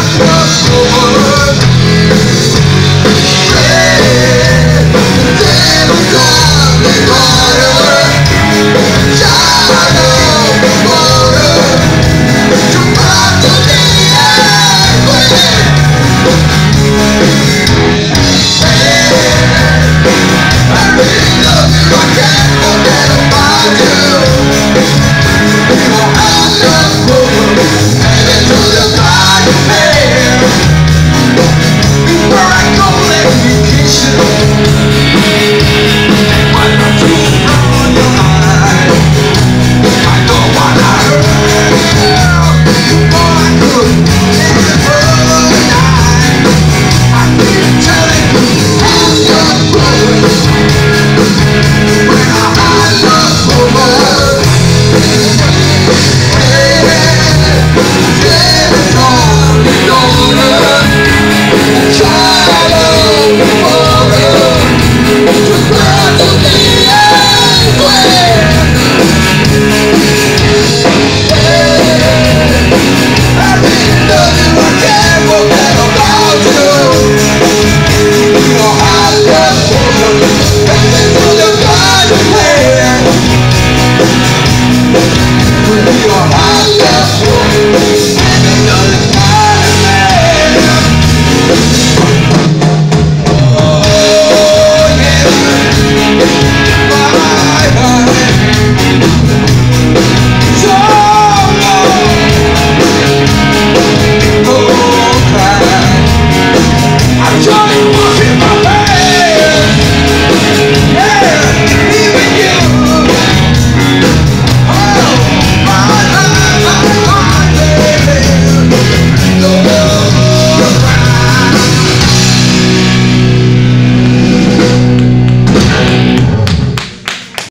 show.